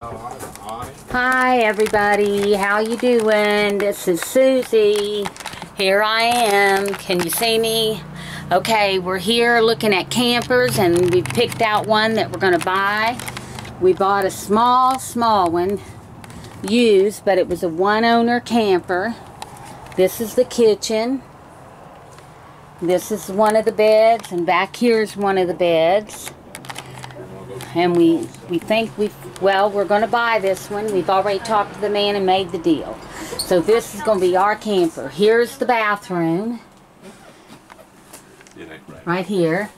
Hi everybody, how you doing? This is Susie. Here I am. Can you see me? Okay, we're here looking at campers and we picked out one that we're going to buy. We bought a small, small one, used, but it was a one-owner camper. This is the kitchen. This is one of the beds, and back here is one of the beds and we we think we well we're going to buy this one. We've already talked to the man and made the deal. So this is going to be our camper. Here's the bathroom. Right here.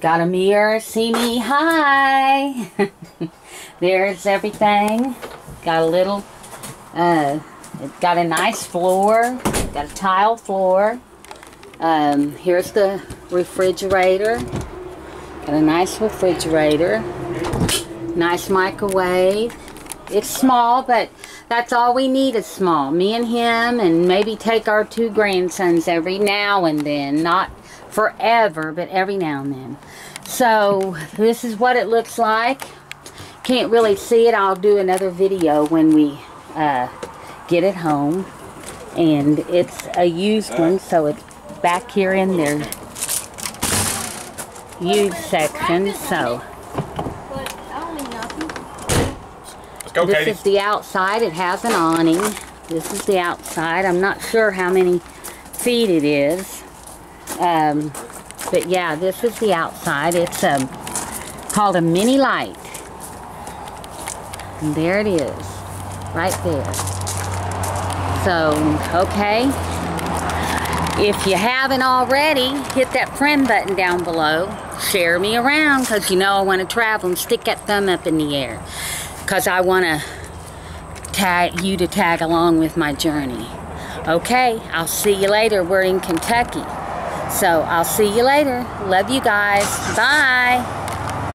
Got a mirror. See me? Hi. There's everything. Got a little uh it got a nice floor. Got a tile floor. Um, here's the refrigerator. Got a nice refrigerator Nice microwave. It's small, but that's all we need is small. Me and him, and maybe take our two grandsons every now and then. Not forever, but every now and then. So, this is what it looks like. Can't really see it. I'll do another video when we uh, get it home. And it's a used one, so it's back here in their used section. So, Go, this Katie. is the outside. It has an awning. This is the outside. I'm not sure how many feet it is. Um, but yeah, this is the outside. It's um, called a Mini Lite. And there it is. Right there. So, okay. If you haven't already, hit that friend button down below. Share me around because you know I want to travel and stick that thumb up in the air because I want to tag you to tag along with my journey. Okay, I'll see you later. We're in Kentucky. So I'll see you later. Love you guys. Bye.